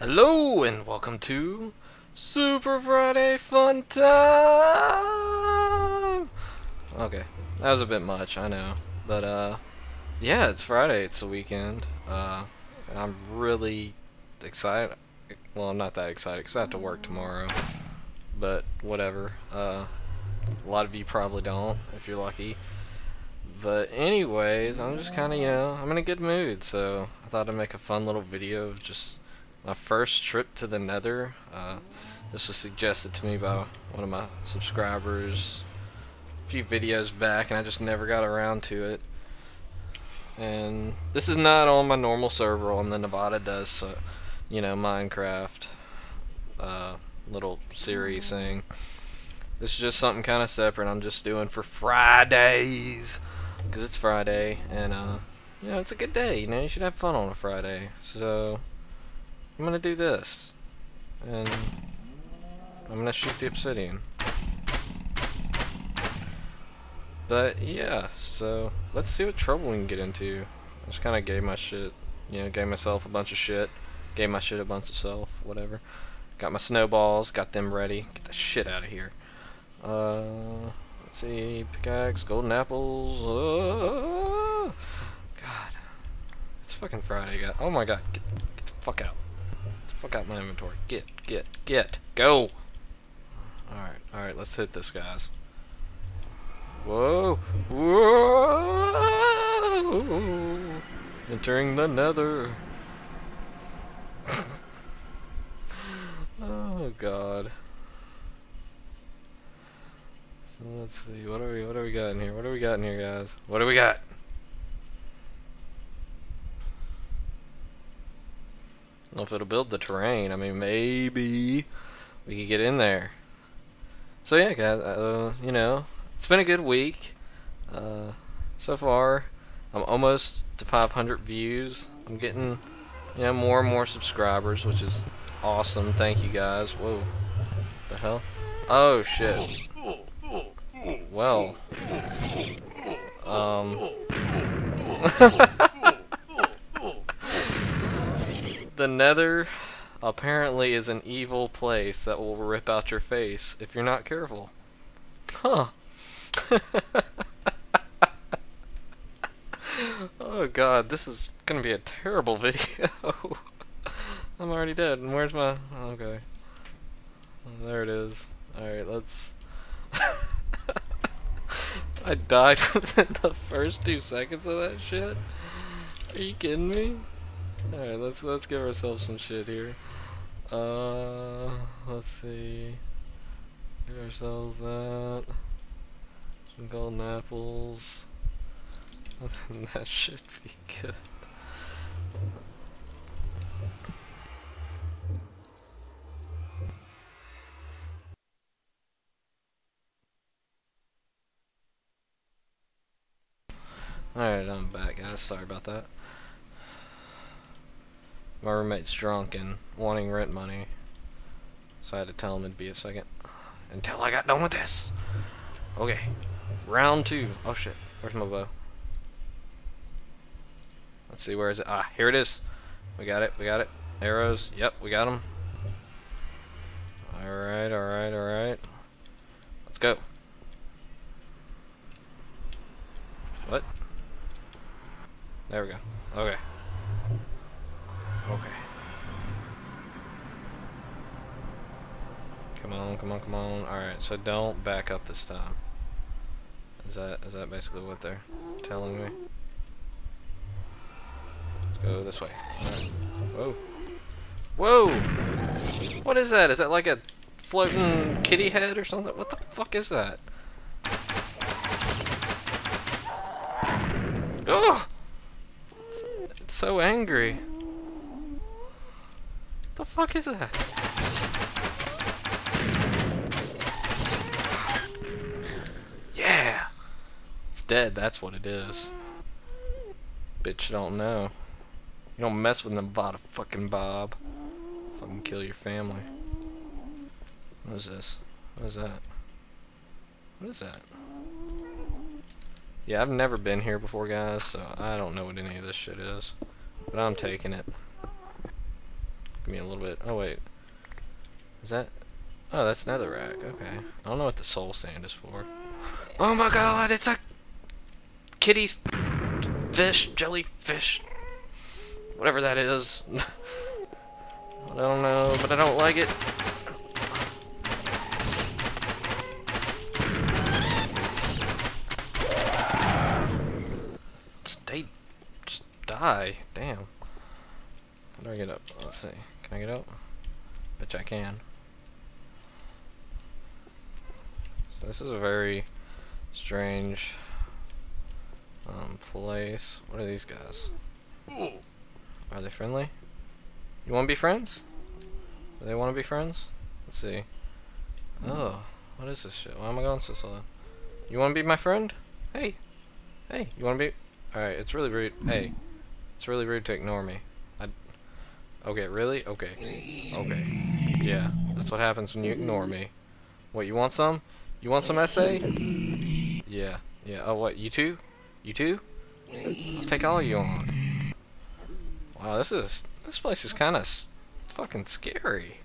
Hello and welcome to Super Friday Fun Time. Okay, that was a bit much, I know, but uh, yeah, it's Friday. It's the weekend. Uh, and I'm really excited. Well, I'm not that excited because I have to work tomorrow, but whatever. Uh, a lot of you probably don't, if you're lucky. But anyways, I'm just kind of, you know, I'm in a good mood, so I thought I'd make a fun little video of just my first trip to the nether. Uh, this was suggested to me by one of my subscribers a few videos back, and I just never got around to it. And this is not on my normal server on the Nevada does, so, you know, Minecraft uh, little series thing. This is just something kind of separate I'm just doing for Fridays. Because it's Friday, and, uh, you know, it's a good day, you know, you should have fun on a Friday. So, I'm gonna do this. And, I'm gonna shoot the obsidian. But, yeah, so, let's see what trouble we can get into. I just kind of gave my shit, you know, gave myself a bunch of shit. Gave my shit a bunch of self, whatever. Got my snowballs, got them ready. Get the shit out of here. Uh, let's see, pickaxe, golden apples. Uh, God, it's fucking Friday, guys. Oh my God, get, get the fuck out. Fuck out my inventory. Get, get, get, go. All right, all right, let's hit this, guys. Whoa, whoa, entering the Nether. oh God. So let's see, what are we what do we got in here? What do we got in here guys? What do we got? I don't know if it'll build the terrain. I mean maybe we could get in there. So yeah guys, uh, you know, it's been a good week. Uh, so far I'm almost to 500 views. I'm getting you know more and more subscribers, which is awesome. Thank you guys. Whoa. The hell? Oh shit. Well. Um. the nether apparently is an evil place that will rip out your face if you're not careful. Huh. oh god, this is gonna be a terrible video. I'm already dead. And where's my... Okay. There it is. Alright, let's... I died within the first two seconds of that shit? Are you kidding me? Alright, let's let's give ourselves some shit here. Uh, let's see. Give ourselves that. Some golden apples. that should be good. Alright, I'm back guys, sorry about that. My roommate's drunk and wanting rent money. So I had to tell him it'd be a second. Until I got done with this! Okay. Round two. Oh shit. Where's my bow? Let's see, where is it? Ah, here it is. We got it, we got it. Arrows. Yep, we got them. Alright, alright, alright. Let's go. What? There we go. Okay. Okay. Come on, come on, come on. Alright, so don't back up this time. Is that is that basically what they're telling me? Let's go this way. Alright. Whoa. Whoa! What is that? Is that like a floating kitty head or something? What the fuck is that? Oh! It's so angry. What the fuck is that? Dead, that's what it is. Bitch don't know. You don't mess with Nevada fucking Bob. Fucking kill your family. What is this? What is that? What is that? Yeah, I've never been here before, guys, so I don't know what any of this shit is. But I'm taking it. Give me a little bit. Oh, wait. Is that... Oh, that's netherrack. Okay. I don't know what the soul sand is for. Oh my god, it's a... Kitty... Fish, jellyfish... Whatever that is. I don't know, but I don't like it. Stay... Just die. Damn. How do I get up? Let's see. Can I get up? Bet I can. So this is a very strange um, place. What are these guys? Are they friendly? You want to be friends? Do they want to be friends? Let's see. Oh, what is this shit? Why am I going so slow? You want to be my friend? Hey. Hey, you want to be... Alright, it's really rude. Hey. It's really rude to ignore me. I... Okay, really? Okay. Okay. Yeah, that's what happens when you ignore me. What, you want some? You want some essay? Yeah. Yeah. Oh, what, you too? You too? I'll take all of you on. Wow, this is... This place is kind of fucking scary.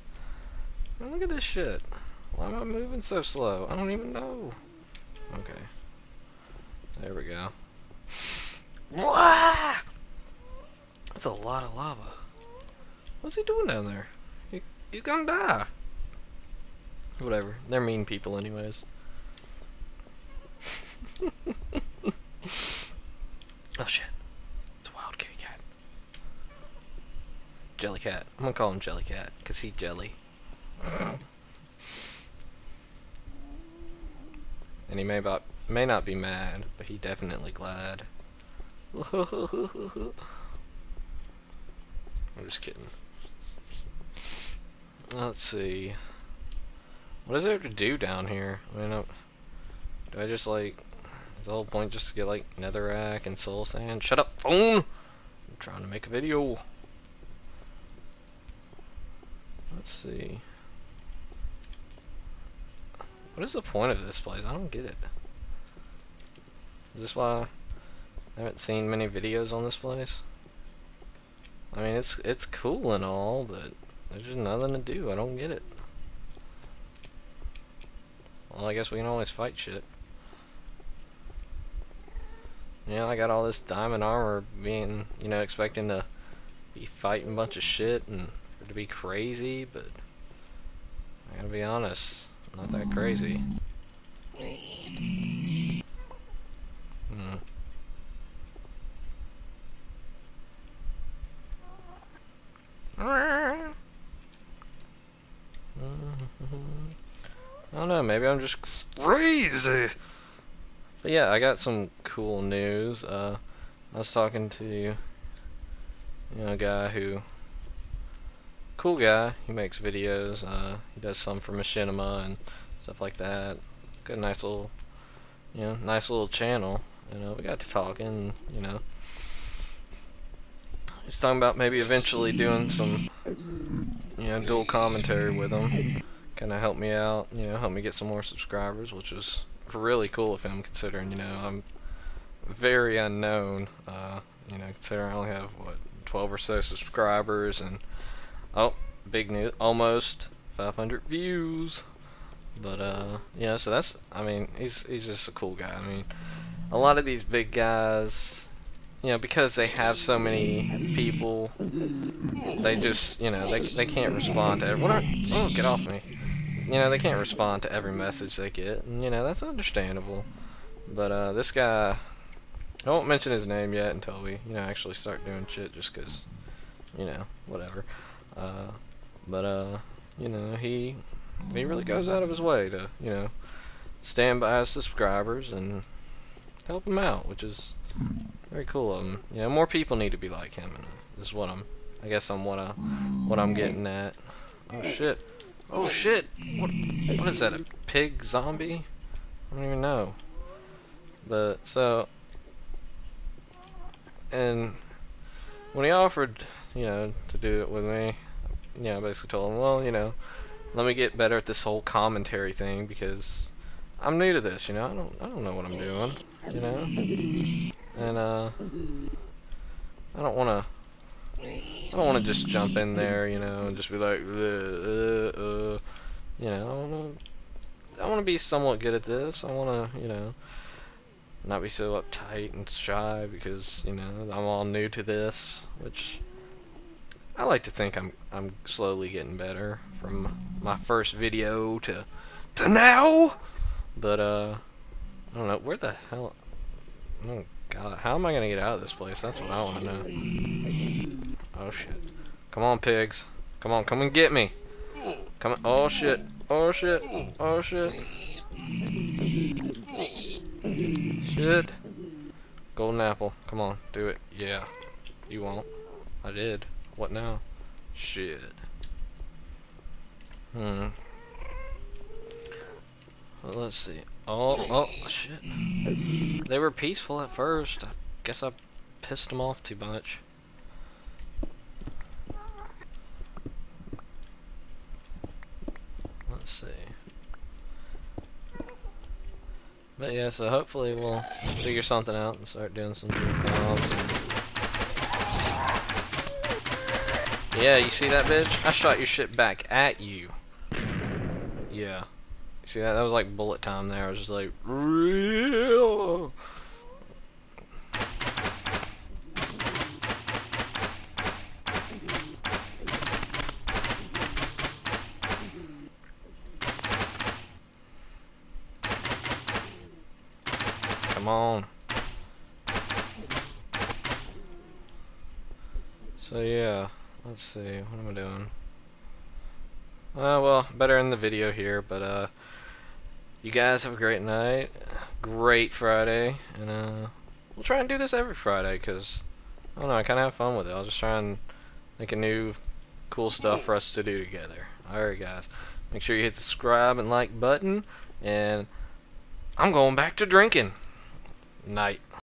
Man, look at this shit. Why am I moving so slow? I don't even know. Okay. There we go. That's a lot of lava. What's he doing down there? He, he's gonna die. Whatever. They're mean people anyways. oh shit. It's a wild kitty cat. Jellycat. I'm gonna call him Jellycat, because he's jelly. and he may, not, may not be mad, but he definitely glad. I'm just kidding. Let's see. What is there to do down here? I mean, do I just like... The whole point just to get like netherrack and soul sand? Shut up, phone! I'm trying to make a video. Let's see. What is the point of this place? I don't get it. Is this why I haven't seen many videos on this place? I mean, it's it's cool and all, but there's just nothing to do. I don't get it. Well, I guess we can always fight shit. Yeah, I got all this diamond armor being, you know, expecting to be fighting a bunch of shit and to be crazy, but I gotta be honest, not that crazy. Hmm. I don't know, maybe I'm just crazy. But yeah, I got some cool news. Uh, I was talking to, you know, a guy who, cool guy, he makes videos, uh, he does some for Machinima and stuff like that. Got a nice little, you know, nice little channel. You know, we got to talking, you know. He's talking about maybe eventually doing some, you know, dual commentary with him kind of help me out, you know, help me get some more subscribers, which is really cool of him considering, you know, I'm very unknown, uh, you know, considering I only have, what, 12 or so subscribers, and, oh, big news, almost 500 views, but, uh, yeah, so that's, I mean, he's, he's just a cool guy, I mean, a lot of these big guys, you know, because they have so many people, they just, you know, they, they can't respond to everyone. Oh, get off me you know, they can't respond to every message they get, and, you know, that's understandable. But, uh, this guy, I won't mention his name yet until we, you know, actually start doing shit, just because, you know, whatever. Uh, but, uh, you know, he, he really goes out of his way to, you know, stand by his subscribers and help them out, which is very cool of him. You know, more people need to be like him, and is what I'm, I guess I'm what I, what I'm getting at. Oh shit. Oh shit! What, what is that, a pig zombie? I don't even know. But, so... And when he offered, you know, to do it with me, you know, I basically told him, well, you know, let me get better at this whole commentary thing because I'm new to this, you know, I don't, I don't know what I'm doing, you know, and, uh, I don't want to I don't want to just jump in there, you know, and just be like, uh, uh, you know, I want to be somewhat good at this. I want to, you know, not be so uptight and shy because, you know, I'm all new to this, which I like to think I'm I'm slowly getting better from my first video to to now. But uh I don't know where the hell Oh god, how am I gonna get out of this place? That's what I wanna know. Oh shit. Come on pigs. Come on, come and get me. Come on oh shit. Oh shit. Oh shit. Shit. Golden apple. Come on, do it. Yeah. You won't. I did. What now? Shit. Hmm. Well, let's see. Oh, oh, shit. They were peaceful at first. I guess I pissed them off too much. Let's see. But yeah, so hopefully we'll figure something out and start doing some things. Yeah, you see that, bitch? I shot your shit back at you. Yeah. You see that? That was like bullet time there. I was just like, real. Come on. So yeah. Let's see, what am I doing? Uh, well, better end the video here, but, uh, you guys have a great night, great Friday, and, uh, we'll try and do this every Friday, because, I don't know, I kind of have fun with it. I'll just try and think of new, cool stuff for us to do together. Alright, guys, make sure you hit the subscribe and like button, and I'm going back to drinking. Night.